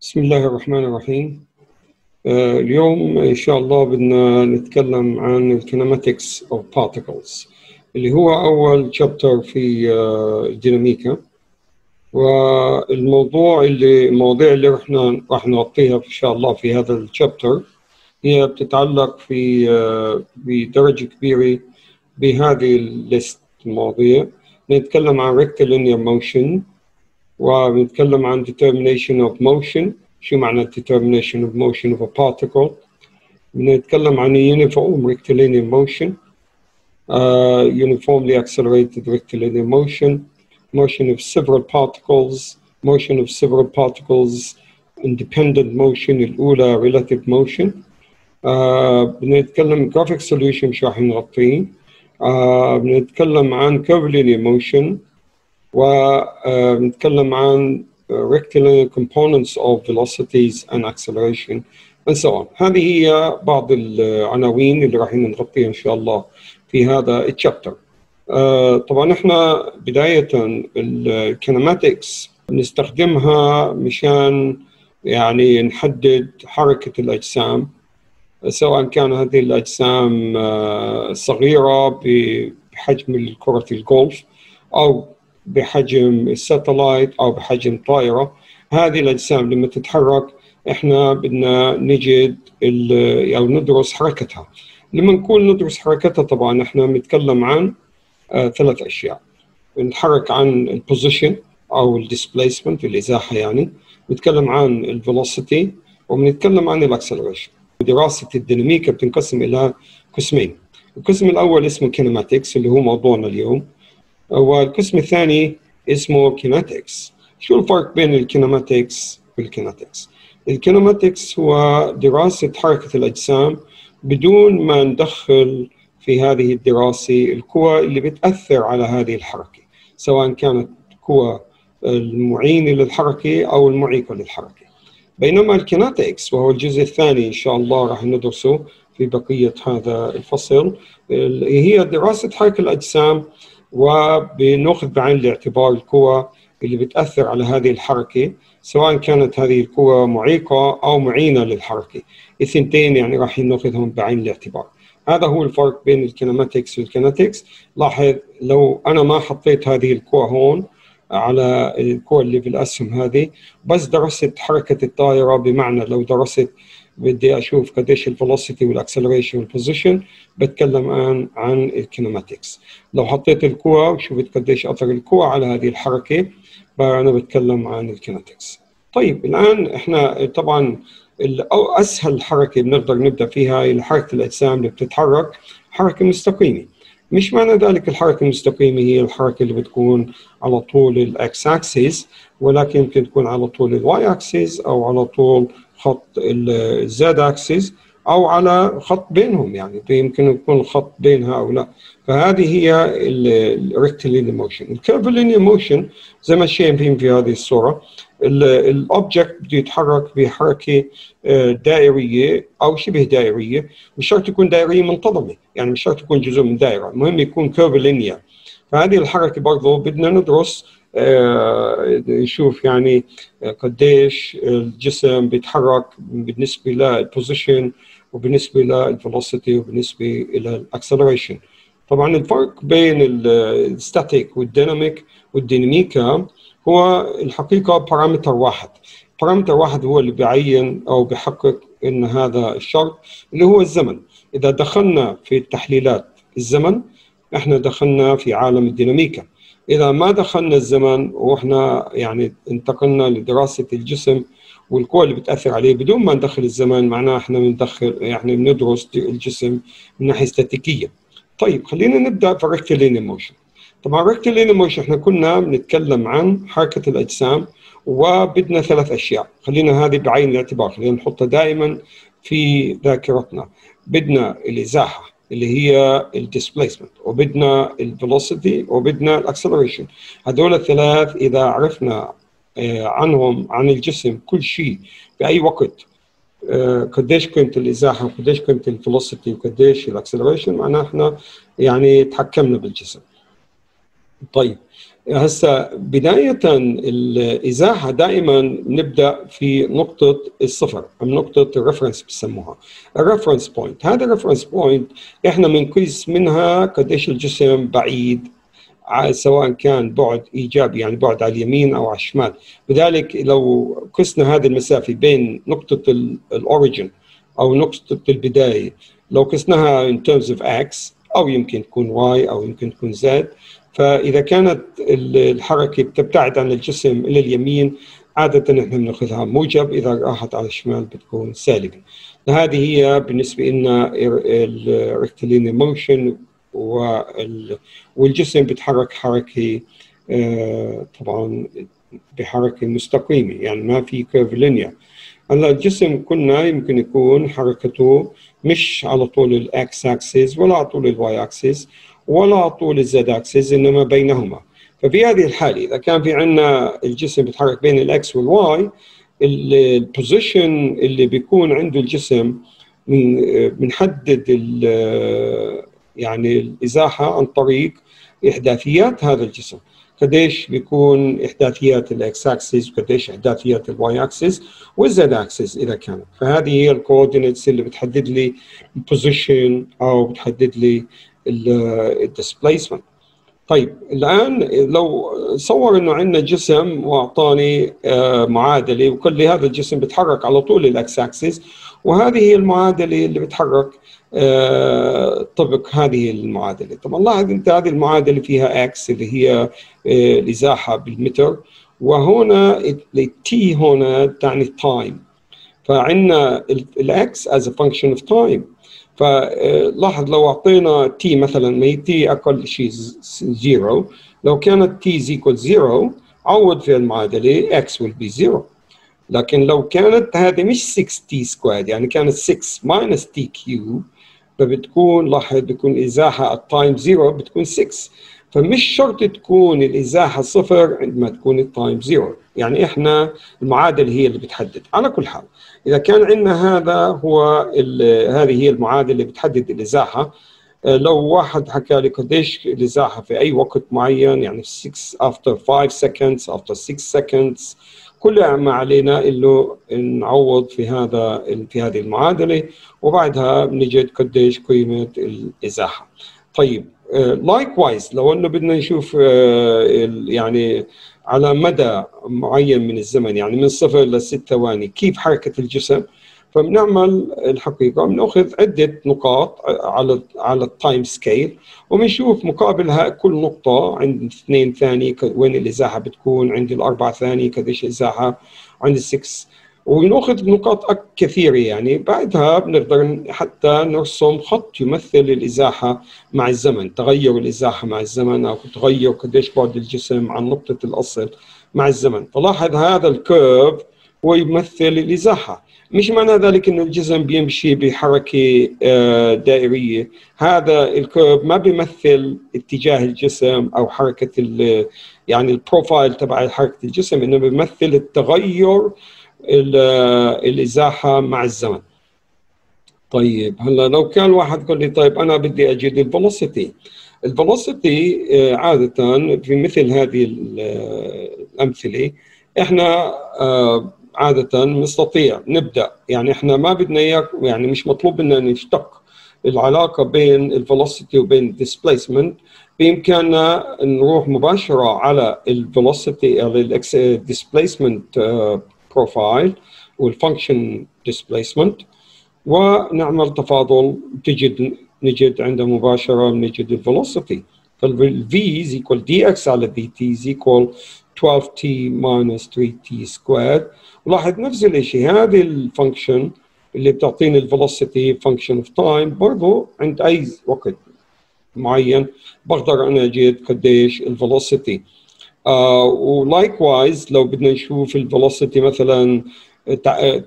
بسم الله الرحمن الرحيم. آه، اليوم إن شاء الله بدنا نتكلم عن ال kinematics of particles اللي هو أول chapter في آه، الديناميكا والموضوع اللي المواضيع اللي رحنا راح نغطيها إن شاء الله في هذا ال chapter هي بتتعلق في آه، بدرجة كبيرة بهذه ال list المواضيع نتكلم عن rectilinear motion. وبنتكلم عن determination of motion شو معنى determination of motion of a particle بنتكلم عن uniform rectilinear motion uh, uniformly accelerated rectilinear motion motion of several particles motion of several particles independent motion الأولى relative motion uh, بنتكلم graphic solution مش راح نغطيه uh, بنتكلم عن curvilinear motion ونتكلم عن rectilinear components of velocities and acceleration and so on. هذه هي بعض العناوين اللي راح نغطيها إن شاء الله في هذا الشابتر. طبعا إحنا بداية الكينماتكس نستخدمها مشان يعني نحدد حركة الأجسام سواء كان هذه الأجسام صغيرة بحجم كرة الجولف أو بحجم ال satellite أو بحجم طائرة. هذه الأجسام لما تتحرك إحنا بدنا نجد أو ندرس حركتها. لما نقول ندرس حركتها طبعا إحنا بنتكلم عن آه ثلاث أشياء. نتحدث عن ال position أو ال displacement الإزاحة يعني. نتكلم عن ال velocity وبنتكلم عن ال acceleration دراسة الديناميكا بتنقسم إلى قسمين. القسم الأول اسمه kinematics اللي هو موضوعنا اليوم. والقسم الثاني اسمه kinetics شو الفرق بين ال kinematics وال kinetics ال kinematics هو دراسة حركة الأجسام بدون ما ندخل في هذه الدراسة القوى اللي بتأثر على هذه الحركة سواء كانت قوى المعينة للحركة أو المعيقة للحركة. بينما ال kinetics وهو الجزء الثاني إن شاء الله راح ندرسه في بقية هذا الفصل هي دراسة حركة الأجسام وبناخذ بعين الاعتبار القوى اللي بتأثر على هذه الحركة سواء كانت هذه القوى معيقة أو معينة للحركة. الثنتين يعني راح ناخذهم بعين الاعتبار. هذا هو الفرق بين ال kinematics وال kinetics لاحظ لو أنا ما حطيت هذه القوى هون على القوى اللي في الأسهم هذه بس درست حركة الطائرة بمعنى لو درست بدي أشوف قديش ال velocity وال acceleration وال position بتكلم عن عن ال kinematics لو حطيت القوى وشفت قديش أثر القوى على هذه الحركة فانا بتكلم عن ال kinetics طيب الآن إحنا طبعا أسهل حركة بنقدر نبدأ فيها هي حركة الأجسام اللي بتتحرك حركة مستقيمة. مش معنى ذلك الحركة المستقيمة هي الحركة اللي بتكون على طول الاكس اكسس ولكن يمكن تكون على طول ال y axis أو على طول خط الزاد اكسس أو على خط بينهم يعني يمكن يكون الخط بين هؤلاء. فهذه هي ال rectilinear motion ال curvilinear motion زي ما شايفين في هذه الصورة ال object بده يتحرك بحركة دائرية أو شبه دائرية مش شرط تكون دائرية منتظمة يعني مش شرط تكون جزء من دائرة المهم يكون curvilinear فهذه الحركة برضه بدنا ندرس نشوف يعني قديش الجسم بيتحرك بالنسبة لل position وبالنسبة لل velocity وبالنسبة إلى ال acceleration طبعا الفرق بين ال static وال dynamic والديناميكا هو الحقيقة parameter واحد. parameter واحد هو اللي بيعين أو بيحقق إن هذا الشرط اللي هو الزمن. إذا دخلنا في التحليلات الزمن إحنا دخلنا في عالم الديناميكا إذا ما دخلنا الزمن وإحنا يعني انتقلنا لدراسة الجسم والقوى اللي بتأثر عليه بدون ما ندخل الزمن معناه إحنا بندخل يعني بندرس الجسم من ناحية استاتيكية. طيب خلينا نبدأ في ال rectilinear motion. طبعا ال rectilinear motion إحنا كنا بنتكلم عن حركة الأجسام وبدنا ثلاث أشياء، خلينا هذه بعين الاعتبار، خلينا نحطها دائما في ذاكرتنا. بدنا الإزاحة اللي هي ال displacement وبدنا ال velocity وبدنا ال acceleration هذول الثلاث إذا عرفنا عنهم عن الجسم كل شيء في اي وقت قديش قيمه الإزاحة وقديش قيمه الفيلوسيتي وقديش ال acceleration معناه إحنا يعني تحكمنا بالجسم. طيب هسا بداية الإزاحة دائما نبدأ في نقطة الصفر أو نقطة ال reference بسموها. ال reference point هذا ال reference point إحنا بنقيس منها قديش الجسم بعيد سواء كان بعد إيجابي يعني بعد على اليمين أو على الشمال. لذلك لو قسنا هذه المسافة بين نقطة ال origin أو نقطة البداية لو قسناها in terms of x أو يمكن تكون y أو يمكن تكون z فإذا كانت الحركة بتبتعد عن الجسم إلى اليمين عادة نحن بنأخذها موجب إذا راحت على الشمال بتكون سالبة. هذه هي بالنسبة لنا ال rectilinear motion والجسم بيتحرك حركة آه، طبعا بحركة مستقيمة يعني ما في curvilinear هلأ الجسم كنا يمكن يكون حركته مش على طول الاكس اكسس ولا على طول ال y axis ولا طول الزد اكسس إنما بينهما. ففي هذه الحالة إذا كان في عندنا الجسم بيتحرك بين ال x وال y ال position اللي بيكون عنده الجسم بنحدد يعني الإزاحة عن طريق إحداثيات هذا الجسم. قديش بيكون إحداثيات الاكس اكسس وقديش إحداثيات الواي اكسس والزد اكسس إذا كانت. فهذه هي ال coordinates اللي بتحدد لي ال position أو بتحدد لي ال displacement طيب الآن لو صور إنه عندنا جسم وأعطاني آه، معادلة وكل هذا الجسم بيتحرك على طول الاكس أكسس وهذه هي المعادلة اللي بتحرك آه، طبق هذه المعادلة. طبعا لاحظ أنت هذه المعادلة فيها x اللي هي آه، الإزاحة بالمتر وهنا ال t هنا تعني time فعندنا ال x is function of time فلاحظ لو أعطينا t مثلا ما هي t أقل شيء zero. لو كانت t is equal zero عوض في المعادله x will be zero. لكن لو كانت هذه مش 6 t square يعني كانت 6 minus t cube فبتكون لاحظ بتكون إزاحة ال time zero بتكون 6 فمش شرط تكون الإزاحة صفر عندما تكون ال time zero يعني إحنا المعادله هي اللي بتحدد. على كل حال إذا كان عندنا هذا هو هذه هي المعادله اللي بتحدد الإزاحة. آه، لو واحد حكى لي قديش الإزاحة في أي وقت معين يعني 6 after 5 seconds after 6 seconds كل ما علينا إنه نعوض في هذا في هذه المعادلة وبعدها بنجد قديش قيمة الإزاحة. طيب likewise uh, لو أنه بدنا نشوف uh, يعني على مدى معين من الزمن يعني من صفر لست ثواني كيف حركة الجسم؟ فبنعمل الحقيقة بنأخذ عدة نقاط على على ال time scale وبنشوف مقابل كل نقطة عند اثنين ثاني وين الإزاحة بتكون؟ عند الاربع ثاني قديش الازاحه عند السكس وناخذ نقاط كثيرة يعني. بعدها بنقدر حتى نرسم خط يمثل الإزاحة مع الزمن تغير الإزاحة مع الزمن أو تغير قديش بعد الجسم عن نقطة الأصل مع الزمن. فلاحظ هذا ال curve هو يمثل الإزاحة. مش معنى ذلك إنه الجسم بيمشي بحركة آه، دائرية. هذا ال curve ما بيمثل اتجاه الجسم أو حركة يعني ال profile تبع حركة الجسم إنه بيمثل التغير الإزاحة مع الزمن. طيب هلا لو كان واحد يقول لي طيب أنا بدي اجد ال velocity ال velocity آه، عادة في مثل هذه الأمثلة إحنا آه، عادة نستطيع نبدأ. يعني إحنا ما بدنا إياك يعني مش مطلوب منا نشتق العلاقة بين ال velocity وبين ال displacement بإمكاننا نروح مباشرة على ال velocity أو ال displacement profile وال function displacement ونعمل تفاضل تجد نجد عنده مباشرة نجد ال velocity فال v is equal dx على dt is equal 12t minus 3t squared. لاحظ نفس الشيء هذه ال function اللي بتعطيني ال velocity function of time برضه عند أي وقت معين بقدر أنا أجد قديش ال velocity آه و likewise لو بدنا نشوف ال velocity مثلا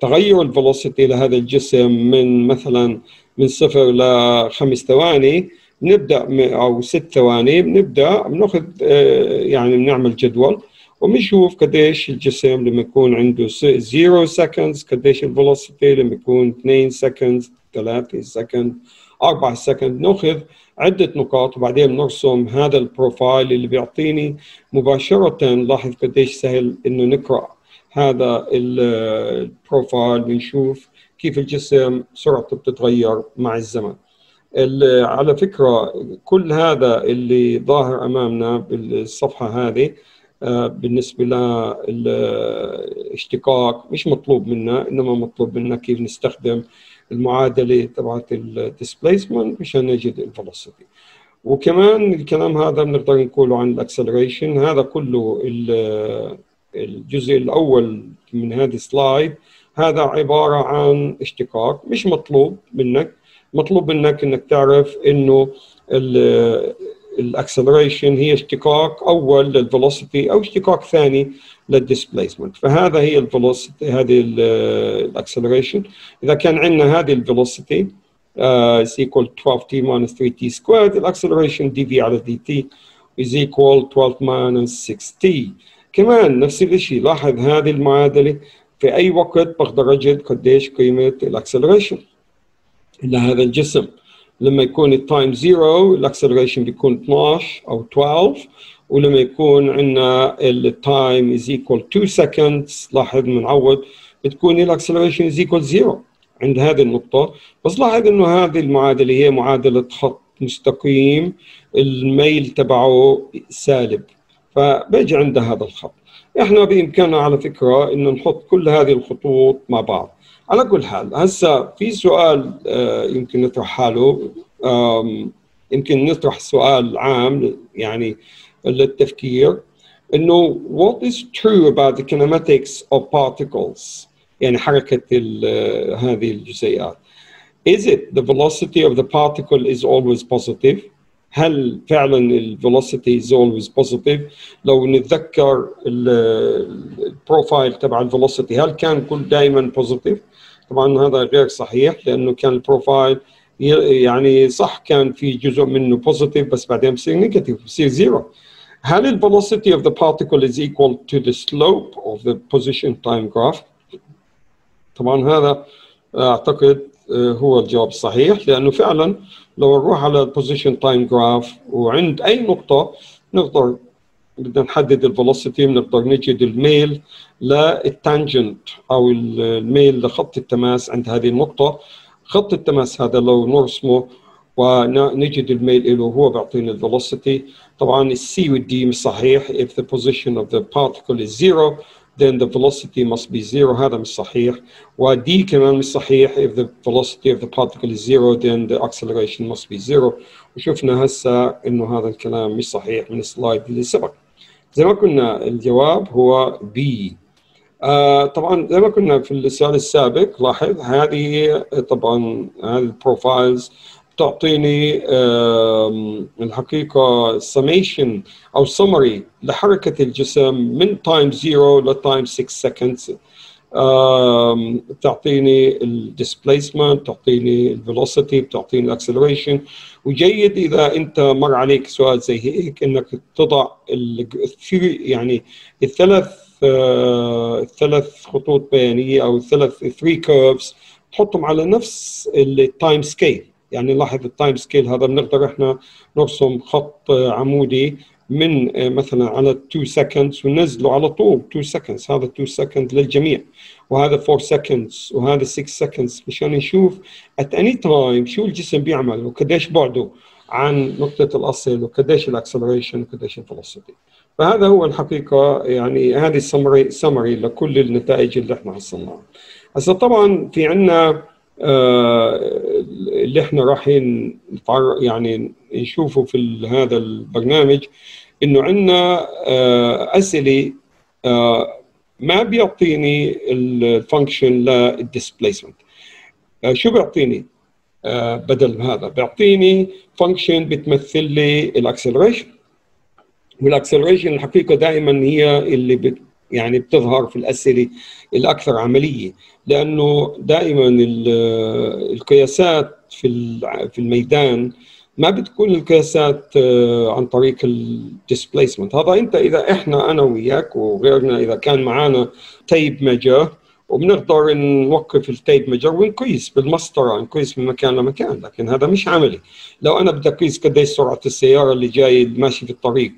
تغير ال velocity لهذا الجسم من مثلا من صفر لخمس ثواني نبدأ أو ست ثواني بنبدأ بنأخذ آه، يعني بنعمل جدول وبنشوف قديش الجسم لما يكون عنده 0 seconds قديش ال velocity لما يكون 2 seconds 3 second 4 second نأخذ عدة نقاط وبعدين بنرسم هذا ال profile اللي بيعطيني مباشرة لاحظ قديش سهل إنه نقرأ هذا ال profile بنشوف كيف الجسم سرعته بتتغير مع الزمن. على فكرة كل هذا اللي ظاهر أمامنا بالصفحة هذه آه، بالنسبة للاشتقاق مش مطلوب منا إنما مطلوب منا كيف نستخدم المعادلة تبعت ال displacement مشان نجد ال velocity وكمان الكلام هذا بنقدر نقوله عن ال acceleration. هذا كله الجزء الأول من هذه ال slide. هذا عبارة عن اشتقاق مش مطلوب منك. مطلوب منك إنك تعرف إنه ال acceleration هي اشتقاق اول لل velocity أو اشتقاق ثاني لل displacement فهذا هي ال velocity هذه ال acceleration. إذا كان عندنا هذه ال velocity uh, is equal 12t minus 3t squared ال acceleration dv على dt is equal 12 minus 6t كمان نفس الشيء لاحظ هذه المعادلة في أي وقت بقدر أجد قديش قيمة ال acceleration لهذا الجسم. لما يكون ال time zero ال acceleration بيكون 12 أو 12 ولما يكون عندنا ال time is equal 2 seconds لاحظ بنعوض بتكون ال acceleration is equal zero عند هذه النقطة. بس لاحظ إنه هذه المعادلة هي معادلة خط مستقيم الميل تبعه سالب. فبيجي عند هذا الخط. إحنا بإمكاننا على فكرة انه نحط كل هذه الخطوط مع بعض. على كل حال هسا في سؤال آه، يمكن نطرح حاله يمكن نطرح سؤال عام يعني للتفكير. إنه what is true about the kinematics of particles يعني حركة آه، هذه الجزيئات. Is it the velocity of the particle is always positive? هل فعلا ال velocity is always positive لو نتذكر ال profile تبع ال velocity هل كان كل دائما positive طبعا هذا غير صحيح لأنه كان ال profile يعني صح كان في جزء منه positive بس بعدين بصير negative بصير zero هل ال velocity of the particle is equal to the slope of the position time graph طبعا هذا أعتقد هو الجواب الصحيح لأنه فعلا لو نروح على ال position time graph وعند أي نقطة نقدر بدنا نحدد ال velocity بنقدر نجد الميل لل tangent أو الميل لخط التماس عند هذه النقطة. خط التماس هذا لو نرسمه ونجد الميل له هو بيعطينا ال velocity طبعا ال C وال D مش صحيح if the position of the particle is zero then the velocity must be zero. هذا مش صحيح. ودي كمان مش صحيح. If the velocity of the particle is zero then the acceleration must be zero. وشفنا هسه إنه هذا الكلام مش صحيح من السلايد اللي سبق. زي ما قلنا الجواب هو B آه طبعا زي ما قلنا في السؤال السابق لاحظ هذه طبعا هذه ال profiles تعطيني الحقيقة summation أو summary لحركة الجسم من time 0 ل time 6 seconds. تعطيني ال displacement تعطيني ال velocity بتعطيني ال acceleration وجيد إذا أنت مر عليك سؤال زي هيك إنك تضع يعني الثلاث آه، الثلاث خطوط بيانية أو الثلاث three curves تحطهم على نفس ال time scale يعني لاحظ ال time scale هذا بنقدر إحنا نرسم خط عمودي من آه، مثلا على 2 seconds وننزله على طول 2 seconds هذا 2 second للجميع. وهذا 4 seconds وهذا 6 seconds مشان نشوف at any time شو الجسم بيعمل وقديش بعده عن نقطة الأصل وقديش ال acceleration وقديش ال velocity. فهذا هو الحقيقة يعني هذه ال summary summary لكل النتائج اللي إحنا حصلناها هسه طبعا في عندنا آه اللي إحنا رايحين يعني نشوفه في هذا البرنامج إنه عندنا آه، أسئلة آه، ما بيعطيني ال function لل displacement آه، شو بيعطيني؟ بدل هذا بيعطيني function بتمثل لي ال acceleration. وال acceleration الحقيقة دائما هي اللي يعني بتظهر في الأسئلة الأكثر عملية لأنه دائما القياسات في في الميدان ما بتكون القياسات آه، عن طريق ال displacement هذا أنت إذا إحنا أنا وياك وغيرنا إذا كان معنا tape measure وبنقدر نوقف ال tape measure ونقيس بالمسطرة نقيس من مكان لمكان لكن هذا مش عملي. لو أنا بدي أقيس قديش سرعة السيارة اللي جاي ماشي في الطريق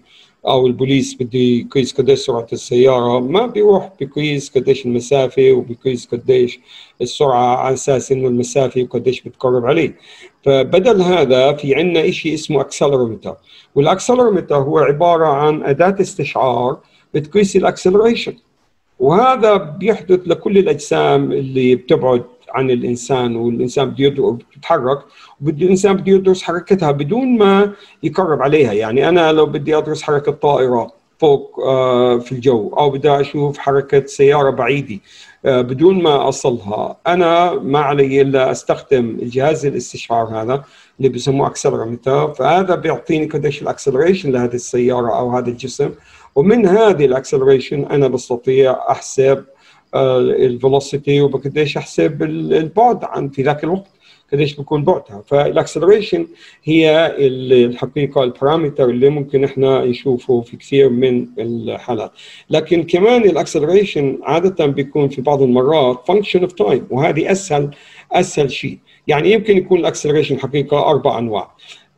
أو البوليس بده يقيس قديش سرعة السيارة. ما بيروح بيقيس قديش المسافة وبيقيس قديش السرعة على أساس إنه المسافة وقديش بتقرب عليه. فبدل هذا في عندنا شيء اسمه accelerometer وال accelerometer هو عبارة عن أداة استشعار بتقيس ال acceleration وهذا بيحدث لكل الأجسام اللي بتبعد عن الإنسان والإنسان بده يتحرك وبده الإنسان بده يدرس حركتها بدون ما يقرب عليها. يعني أنا لو بدي أدرس حركة طائرة فوق آه، في الجو أو بدي أشوف حركة سيارة بعيدة آه، بدون ما أصلها أنا ما علي إلا أستخدم الجهاز الاستشعار هذا اللي بسموه accelerometer فهذا بيعطيني قديش ال acceleration لهذه السيارة أو هذا الجسم. ومن هذه ال acceleration أنا بستطيع أحسب ال velocity وبقدر أحسب البعد عن في ذاك الوقت قديش بيكون بعدها. فال acceleration هي الحقيقة ال parameter اللي ممكن إحنا نشوفه في كثير من الحالات. لكن كمان ال acceleration عادة بيكون في بعض المرات function of time وهذه اسهل أسهل شيء. يعني يمكن يكون ال acceleration حقيقة أربع أنواع.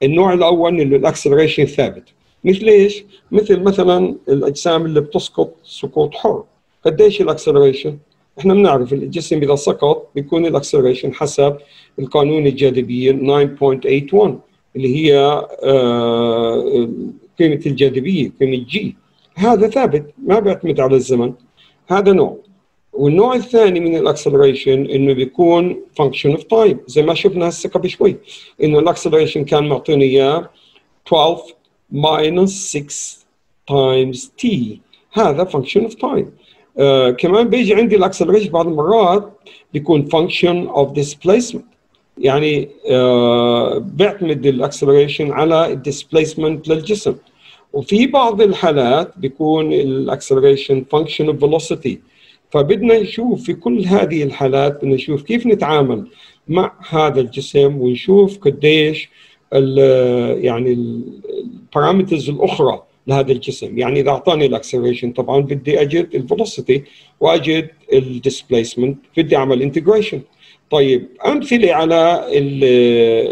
النوع الأول انه ال acceleration ثابت. مثل إيش؟ مثل مثلا الأجسام اللي بتسقط سقوط حر. قديش ال acceleration؟ إحنا بنعرف الجسم إذا سقط بيكون ال acceleration حسب القانون الجاذبية 9.81 اللي هي آه، قيمة الجاذبية قيمة جي هذا ثابت ما بيعتمد على الزمن. هذا نوع. والنوع الثاني من ال acceleration إنه بيكون function of time زي ما شفنا هسه قبل شوي إنه ال acceleration كان معطيني إياه 12 minus 6 times t. هذا function of time. آه كمان بيجي عندي ال acceleration بعض المرات بيكون function of displacement. يعني آه بيعتمد ال acceleration على ال displacement للجسم. وفي بعض الحالات بيكون ال acceleration function of velocity. فبدنا نشوف في كل هذه الحالات بدنا نشوف كيف نتعامل مع هذا الجسم ونشوف قديش ال يعني ال parameters الأخرى لهذا الجسم. يعني إذا أعطاني ال acceleration طبعا بدي أجد ال velocity وأجد ال displacement بدي أعمل integration طيب أمثلة على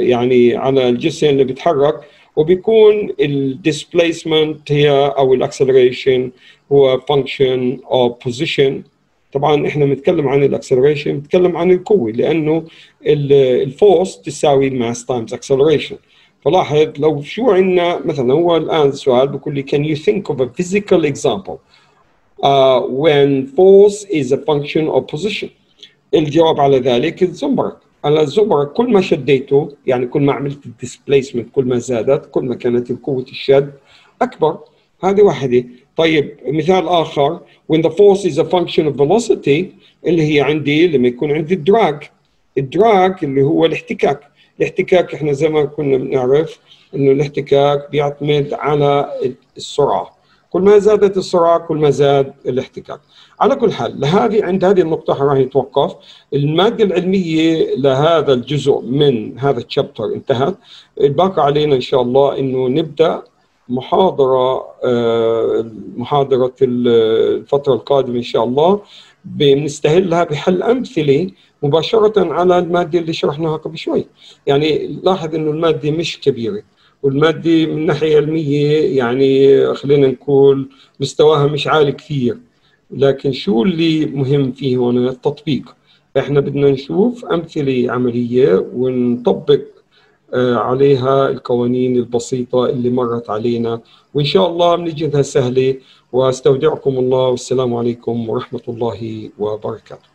يعني على الجسم اللي بيتحرك وبيكون ال displacement هي أو ال acceleration هو function of position طبعا إحنا بنتكلم عن ال acceleration بنتكلم عن القوة لأنه ال force تساوي mass times acceleration فلاحظ لو شو عندنا مثلا هو الآن السؤال بيقول لي can you think of a physical example uh, when force is a function of position? الجواب على ذلك الزنبرك على الزنبرك كل ما شديته يعني كل ما عملت ال displacement كل ما زادت كل ما كانت القوة الشد أكبر. هذه واحدة. طيب مثال آخر. When the force is a function of velocity اللي هي عندي لما يكون عندي الدراج. الدراج اللي هو الاحتكاك. الاحتكاك إحنا زي ما كنا بنعرف إنه الاحتكاك بيعتمد على السرعة. كل ما زادت السرعة كل ما زاد الاحتكاك. على كل حال لهذه عند هذه النقطة راح نتوقف. المادة العلمية لهذا الجزء من هذا الشابتر انتهت. الباقي علينا إن شاء الله إنه نبدأ محاضرة آه، محاضرة الفترة القادمة إن شاء الله. بنستهلها بحل أمثلة مباشرة على المادة اللي شرحناها قبل شوي. يعني لاحظ إنه المادة مش كبيرة والمادة من ناحية علمية يعني خلينا نقول مستواها مش عالي كثير. لكن شو اللي مهم فيه هون؟ التطبيق. إحنا بدنا نشوف أمثلة عملية ونطبق آه، عليها القوانين البسيطة اللي مرت علينا وإن شاء الله بنجدها سهلة واستودعكم الله والسلام عليكم ورحمة الله وبركاته.